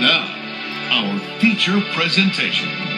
Now, our feature presentation.